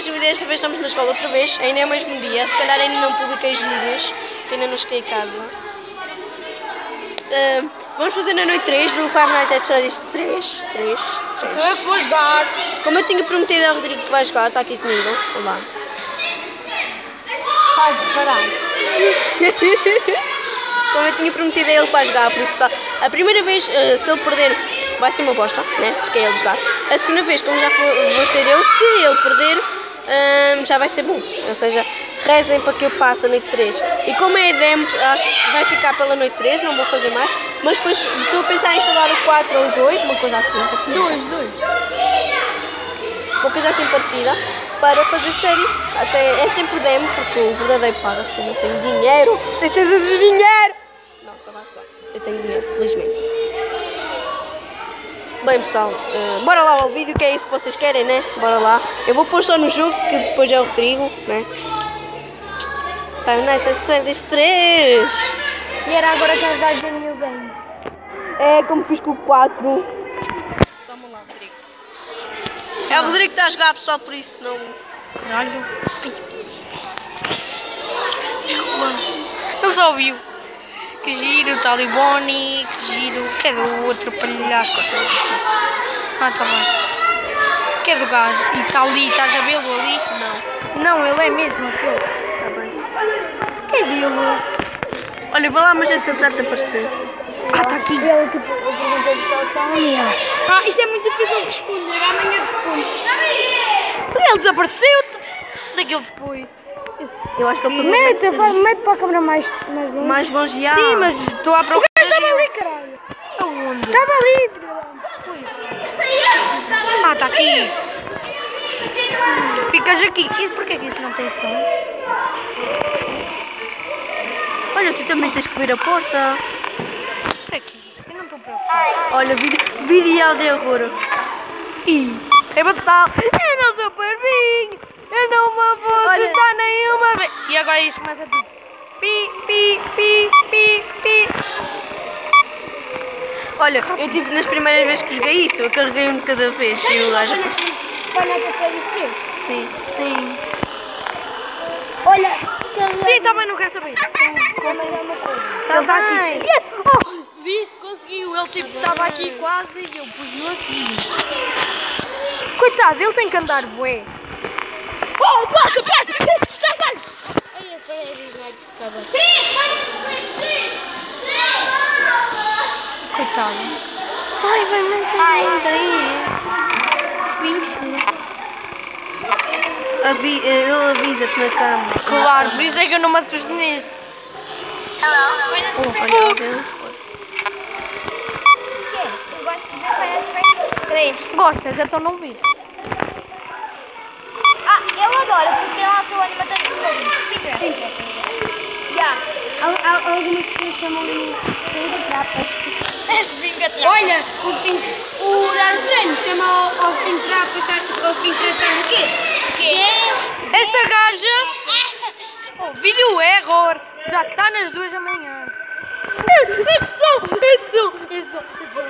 mais um vídeo, desta vez estamos na escola outra vez, ainda é o mesmo dia, se calhar ainda não publiquei os vídeos, que ainda não cheguei a casa. Ah, vamos fazer na noite 3 do Five Nights at Freddy's 3, 3, 3. Sou eu que vou jogar. Como eu tinha prometido ao Rodrigo que vai jogar, está aqui comigo, olá. Pode parar. Como eu tinha prometido a ele que vai jogar, por isso a primeira vez, eh, se ele perder, vai ser uma bosta, né? Porque é ele jogar. A segunda vez, como já for, vou ser eu, se ele perder, hum, já vai ser bom. Ou seja, rezem para que eu passe a noite 3. E como é demo, acho que vai ficar pela noite 3, não vou fazer mais. Mas depois estou a pensar em instalar o 4 ou o 2, uma coisa assim. parecida. Dois, dois. Uma coisa assim parecida. Para fazer série, até é sempre demo, porque o verdadeiro paga se eu não tenho dinheiro. Precisas de dinheiro! Não, estava a. Eu tenho dinheiro, felizmente. Bem pessoal, eh, bora lá ao vídeo, que é isso que vocês querem, né? Bora lá. Eu vou pôr só no jogo, que depois é o Rodrigo, né? Five Nights at Freddy's 3. E era agora que dados da New Game. É como fiz com o 4. Toma lá, Rodrigo. É o Rodrigo que está a jogar, pessoal, por isso não... Caralho. Desculpa. Não só ouviu. Que giro, Taliboni, que giro. Que é do outro palhaço. Ah, tá bem. Que é do gajo. E está ali, estás a vê-lo ali? Não. Não, ele é mesmo aquele. Tá bem. Que é dele? Olha, vou lá, mas esse já te aparecer. Ah, está aqui. Ele, tipo, eu perguntei se está ali. Ah, isso é muito difícil de responder. Amanhã respondo. Ele desapareceu. Onde é que ele foi? Eu acho que ele foi Mete, vai, mete para a câmera mais, mais longe. mais longe já. Sim, mas estou à procura. O gajo estava ali, caralho. Aonde? Estava ali, filho. Ah, está aqui. Ficas aqui. Isso, porquê que isso não tem som? Olha, tu também tens que ver a porta. Espera aqui. Eu não estou preocupada. Olha, vídeo, vídeo de horror. Ih, é batal. Eu não sou parvinho. Eu não vou Olha. gostar nenhuma vez. E agora isto começa tudo. Pi, pi, pi, pi, pi. Olha, eu tive nas primeiras vezes que joguei isso, eu carreguei um de cada vez e o gajo. Vai na Freddy's 3. Sim. Sim. Olha, se calhar... Sim, também não quero saber. Também é uma coisa. Tá tá aqui. Yes! Oh, viste? Conseguiu. Ele tipo estava aqui quase e eu pus-no aqui. Coitado, ele tem que andar bué. Oh, passa, passa! Está bem! Ai, a Freddy's Nights está bem. Coitado. Ai, vai mais Avi, ele avisa-te na cama. Claro, por isso é que eu não me assusto neste. Oh, olha, alguém. Eu gosto de ver Final Fantasy 3. Gostas, então não vi. Eu adoro, porque tem lá o seu animatório de novo. Speaker. Já. Algumas pessoas chamam de pinga-trapas. Olha, o, pin... o Dark Friend chama aos pintrapas, aos pintrapas o quê? Que Esta gaja, o vídeo error, já está nas duas da manhã. Esse som, esse som, esse som, esse som.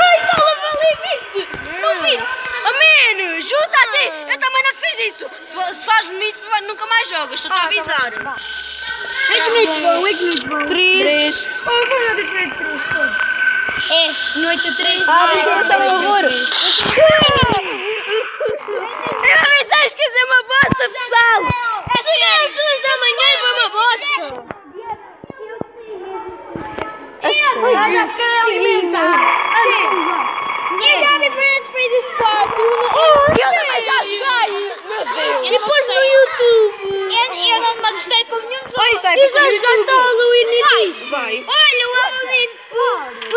Ai, estava ali, viste? Não viste? Oh, mano, junta-te! Eu também não te fiz isso! Se, se fazes-me isso, vai- nunca mais jogas, estou-te a avisar. É que noites vão, é que noites vão. Três. Oh, foi a diferente três, É, noite a três. Ah, então isso é um horror! Eu não pensei esquecer uma bosta, pessoal! Cheguei às duas da manhã e foi uma bosta! Olha, se quer alimentar. Eu já vi Friends Freddy's 4. Eu também já joguei! Meu Deus! E depois no YouTube. Eu, eu não me assustei com nenhum dos vai E já jogaste YouTube. ao Halloween Edition? Vai! Olha, o Halloween.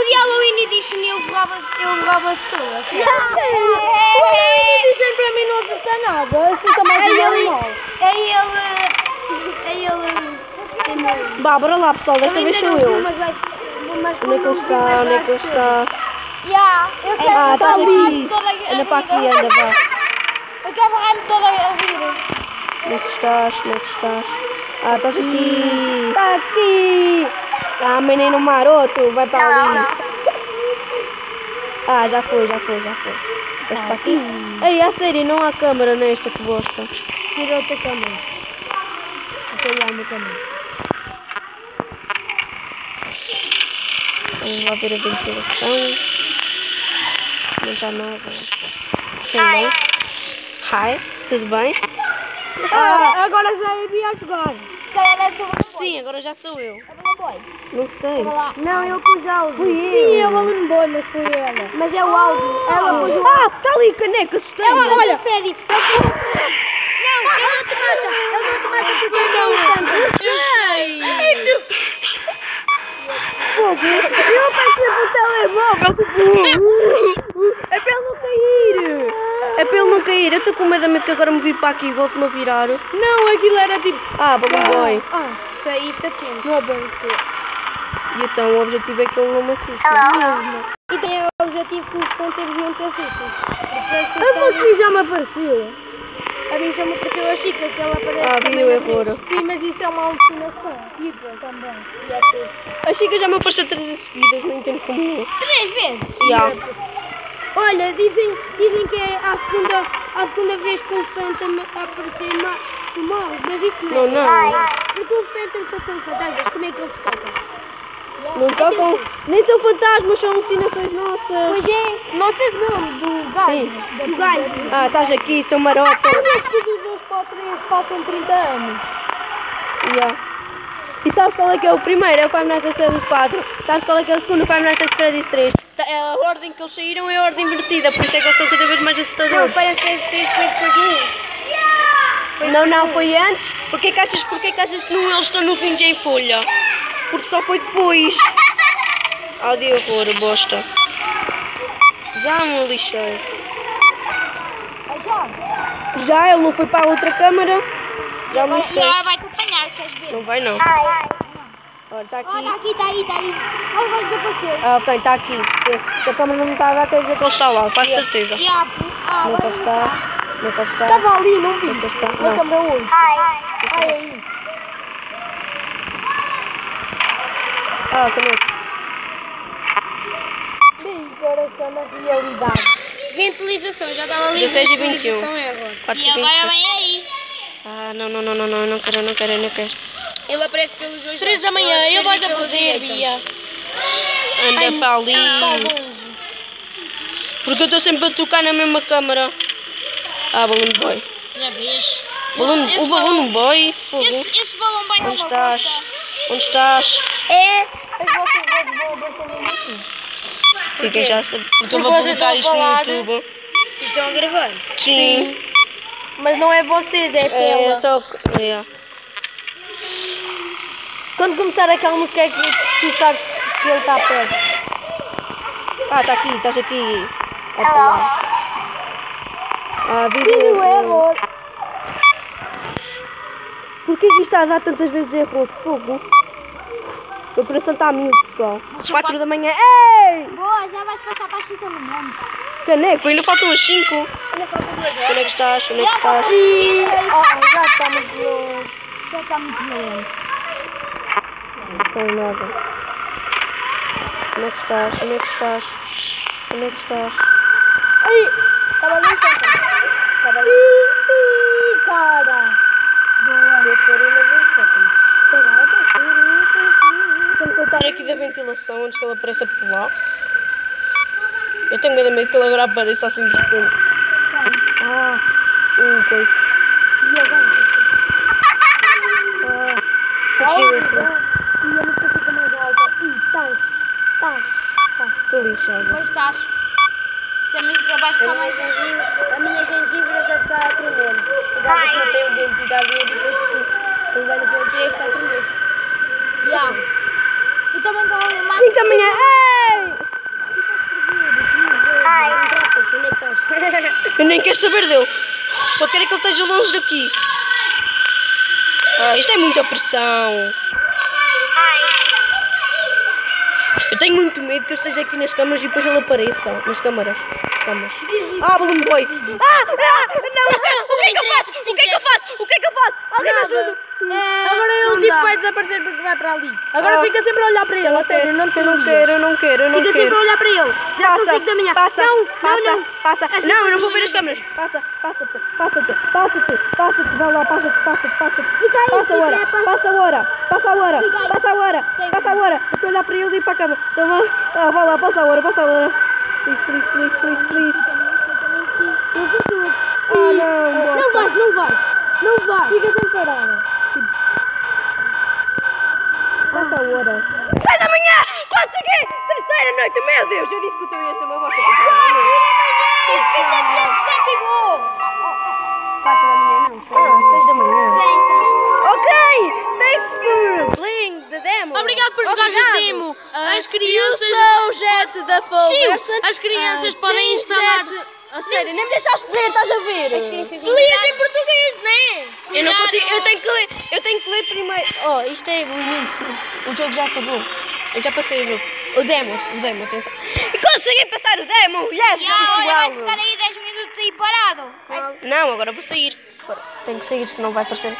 De Halloween Edition eu borrava, eu borrava-se todas. O Halloween Edition para mim não assusta nada. Assusta mais o normal. É ele. É ele. Vá, bora lá, pessoal, desta vez sou eu. Onde é que ele está? Onde é que ele está? Já, eu quero Ah, estás borrar-me aqui! toda a Anda para aqui, vá. Eu quero borrar-me toda a vida. Onde é que estás? Onde que estás? Ah, estás aqui! Está aqui. Ah, menino maroto, vai para ali! Ah, já foi, já foi, já foi. Vais para aqui. Ei, a sério, não há câmara nesta que bosta. Tira outra câmera. Até lá uma câmera. Vamos lá ver a ventilação. Não está nada. Tudo bem? Hi, tudo bem? Ah, agora já é Bia a jogar. Se calhar deve ser o Balloon Sim, agora já sou eu. Balloon Boy. Não sei. Não, eu pus áudio. Fui eu. Sim, é o Balloon Boy, mas foi ela. Mas é o áudio. Ela pôs o Ah, está ali caneca, assustei Ela, olha, Freddy. Não, ele não te mata. Ele não te mata porque ele não o Sei! Fogo! Eu apareci pro telemóvel! É para ele não cair! É para ele não cair! Eu estou com medo de que agora me vir para aqui e volto-me a virar. Não, aquilo era tipo... Ah, balão boy! Ah, saíste a tempo. Não apareceu. E então o objetivo é que ele não me assuste. Mesmo. E tem o objetivo que os contempos não te assustem. A você já me apareceu. A mim já me apareceu a Chica, que ela aparece Ah, vi também o na erro. Sim, mas isso é uma alucinação. E também. E a Chica já me apareceu três vezes seguidas, não entendo como. Três vezes? Já. Olha, dizem, dizem que é a segunda, a segunda vez que o Phantom aparecer, ma- tu morres, mas isso Não, não. não. Porque o Phantom só são fantasmas, como é que eles tocam? Não tocam. Nem são fantasmas, são alucinações nossas. Pois é. Nossas não, do gajo. Do gajo. Ah, estás aqui, seu marota. Mas que do 2 para o 3 passam 30 anos. Yeah. E sabes qual é que é o primeiro? É o Five Nights at Freddy's 4. Sabes qual é que é o segundo? O Five Nights at Freddy's 3. É A ordem que eles saíram é a ordem invertida, por isso é que eles estão cada vez mais Não, assustadores. parece que foi depois um. Não, não, foi antes. Porquê que achas, porquê que, achas que não eles estão no fim de em folha? Porque só foi depois. Áudio horror, bosta. Já me lixei. Ah, já? Já, ele não foi para a outra câmara. Já me Agora lixei. ela vai te apanhar, queres ver? Não vai não. Olha, está Ah, aqui. tá aqui, tá aí, tá aí. Ah, agora desapareceu. Ah, ok, está aqui. Se, a câmera não me está a dar, quer dizer que ele está lá, quase certeza. E ah, ah, Nunca agora não está. Está. Estava ali, não vi. Nunca está. Na Não. câmera 8. Ai, aí. Ah, caneta. Bem, coração na realidade. Ventilização, já estava ali. 16 e 21. Ventilização é agora. Quatro E agora vem aí. Ah, não, não, não, não, não, não quero, não quero, não quero. Ele aparece pelos dois 3 da manhã, eu vou da poder, Bia. Anda para ali. Porque eu estou sempre a tocar na mesma câmara. Ah, Balloon Boy. Já vês? Balloon, Esse- o Balloon Boy, fogo. Esse, esse balão vai Onde numa estás? bosta. Onde estás? É. As vossas vozes vão aparecer no YouTube. Fica já a saber. Porque eu Porque vou vocês publicar a isto no. YouTube. Estão a gravar? Sim. Mas não é vocês, é a É tela. só. que- é. Quando começar aquela música é que tu sabes que ele está perto. Ah, está aqui, estás aqui. É para lá. Ah, vídeo erro. error. Porquê que isto está a dar tantas vezes erro? Fogo. O coração está a mil, pessoal. 4 da manhã. Ei! Boa, já vais passar para a chita no nome. Caneco, ainda faltam as 5. Ainda falta duas Onde é que estás? Onde é que estás? Ah, já está muito longe. Já está muito violento. Não foi nada. Onde é que estás? Onde é que estás? Onde é que estás? Ai, Estava ali em Santa. Estava ali. ih, cara. Deixa-me contar aqui da ventilação antes que ela apareça por lá. Eu tenho medo de que ela agora apareça assim de repente. Ah, um coisa. Ah, aqui dentro. E a música fica mais alta. Ih, estás. Estás. Estou lixada. Pois estás. Se a música vai ficar mais gengiva, a minha gengiva já está a tremer. Eu já que eu tenho o dente e está a ver e depois que vai no ponto está a tremer. Já. E também estão ali mais. 5 da manhã. Ei! Ai. Onde é que estás? Eu nem quero saber dele. Só quero é que ele esteja longe daqui. Ah, isto é muita pressão. Eu tenho muito medo que eu esteja aqui nas câmaras e depois ele apareça. Nas câmaras. Câmaras. Ah, Balloon Boy. Ah, ah, não, o que, o que é que eu faço? O que é que eu faço? O que é que eu faço? Alguém me ajuda. É, Agora ele não tipo dá. vai desaparecer porque vai para ali. Agora Ah. fica sempre a olhar para ele, a sério, não te Eu não quero, eu não quero, eu não Fica quero. sempre a olhar para ele. Já Passa, são 5 da manhã. Passa, não, passa, não, não. passa. Assim não, eu não vou ver as câmeras. Passa, passa-te, passa-te, passa-te, passa-te, vai lá, passa-te, passa-te, passa-te. Fica aí, Passa a fica hora, passa. passa a hora, passa a hora, Fica aí. passa a hora, passa a hora. Eu estou a olhar para ele e para a câmera. Então vá, ah, vai lá, passa a hora, passa a hora. Please, please, please, please, please. Ah, não, Não bosta. vais, não vais. Não vais. Fica sempre parado. Passa a hora. Sai da manhã! Consegui! Terceira noite, meu Deus! Eu disse que o teu ia ser uma bosta. Quatro da manhã, não. Ah, seis da manhã. Sim, sim. Ok! Thanks for playing. Obrigado por Obrigado. demo. Ah, As crianças- use the jet da version. as crianças Ah, podem instalar- jet- Ah, sério, nem me deixaste ler, estás a ver? Tu lias em português, não é? Eu não consigo, eu tenho que ler, eu tenho que ler primeiro. Oh, isto é o início. O jogo já acabou. Eu já passei o jogo. O demo, o demo, atenção. E consegui passar o demo! Yes, Já, olha, vai ficar aí 10 minutos aí parado. Não, agora vou sair. Agora tenho que sair, senão vai aparecer.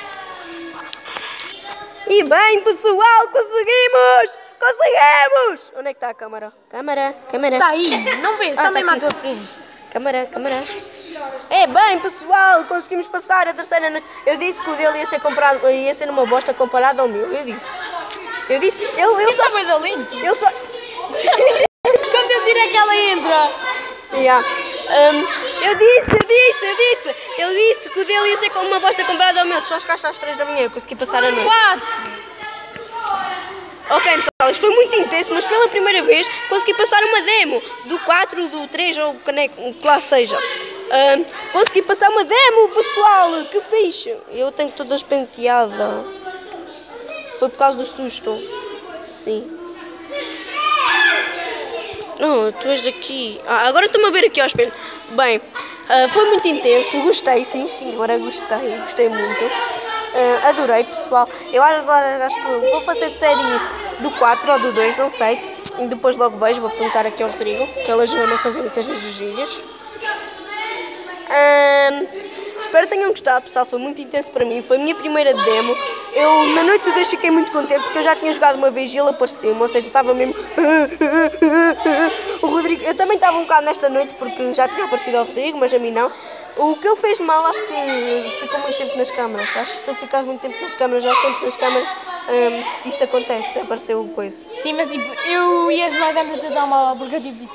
E bem, pessoal, conseguimos! Conseguimos! Onde é que está a câmara? Câmara, câmara. Está aí, não vês, Ah, está mesmo à tua frente. Câmara, câmara. É bem, pessoal, conseguimos passar a terceira noite. Eu disse que o dele ia ser comprado, ia ser uma bosta comparado ao meu. Eu disse. Eu disse. Eu, eu Está só. bem da lento. Eu só. Quando eu tiro aquela entra. Yeah. Um, eu disse, eu disse, eu disse. Eu disse que o dele ia ser como uma bosta comparado ao meu. Só chegaste às 3 da manhã, eu consegui passar a noite. Quatro. Ok, pessoal, isto foi muito intenso, mas pela primeira vez consegui passar uma demo do 4, do 3 ou o que lá seja. Ahm, consegui passar uma demo, pessoal, que fixe. Eu tenho toda espenteada. Foi por causa do susto. Sim. Não, tu és daqui. Ah, agora estou-me a ver aqui ao espelho. Bem, ah, foi muito intenso. Gostei, sim, sim. Agora gostei. Gostei muito. Ah, adorei, pessoal. Eu agora acho que vou fazer série do 4 ou do 2, não sei. E depois logo vejo. Vou perguntar aqui ao Rodrigo, que ele ajuda-me a fazer muitas vezes os vídeos. Ahm, espero que tenham gostado, pessoal. Foi muito intenso para mim. Foi a minha primeira demo. Eu, na noite do 2, fiquei muito contente porque eu já tinha jogado uma vez e ele apareceu-me. Ou seja, estava mesmo. O Rodrigo. Eu também estava um bocado nesta noite porque já tinha aparecido ao Rodrigo, mas a mim não. O que ele fez de mal, acho que ficou muito tempo nas câmaras. Acho que tu ficas muito tempo nas câmaras, já sempre nas câmaras. ahm, isso acontece, apareceu o coisa. Sim, mas tipo, eu ia esmagando o teu telemóvel porque eu tipo.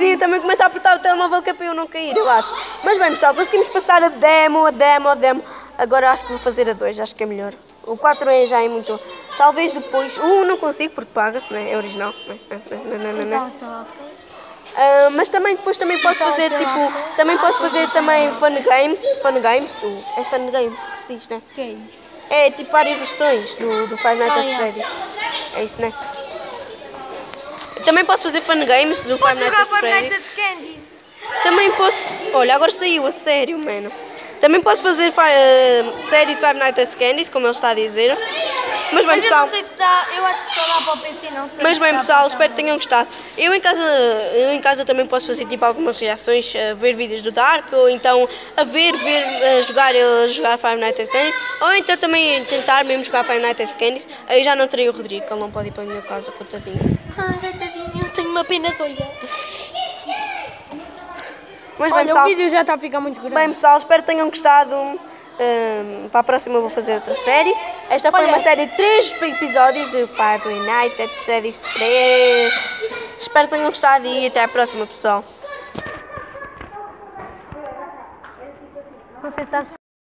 Sim, também começo a apertar o telemóvel que é para eu não cair, eu acho. Mas bem, pessoal, conseguimos passar a demo, a demo, a demo. Agora acho que vou fazer a 2, acho que é melhor. O 4 é já é muito. Talvez depois. O 1 não consigo porque paga-se, né? É original. Não, não, não, não. Ah, mas também depois também posso fazer tipo. Também posso fazer também fun games. Fun games, tu. É fun games que se diz, né? que é isso? É tipo várias versões do, do Five Nights Ah, at yeah. Freddy's. É isso, né? Também posso fazer fun games do Five Nights at Freddy's. Candies. Também posso. Olha, agora saiu a sério, mano. Também posso fazer eh, série de Five Nights at Candies, como ele está a dizer. Mas bem, Mas eu pessoal. não sei se dá. Eu acho que só dá para o PC, não sei. Mas bem, pessoal, espero que tenham gostado. Eu em casa, eu em casa também posso fazer tipo algumas reações, a ver vídeos do Dark, ou então a ver, ver a jogar, a jogar Five Nights at Candies, ou então também tentar mesmo jogar Five Nights at Candies. Aí já não terei o Rodrigo, que ele não pode ir para a minha casa, coitadinho. Ai, tadinho, eu tenho uma pena doida. Mas bem, Olha, o pessoal, vídeo já está a ficar muito grande. Bem, pessoal, espero que tenham gostado. Hum, para a próxima eu vou fazer outra série. Esta foi Olha. uma série de 3 episódios de Five Nights at Freddy's 3. Espero que tenham gostado e até à próxima, pessoal. Você sabe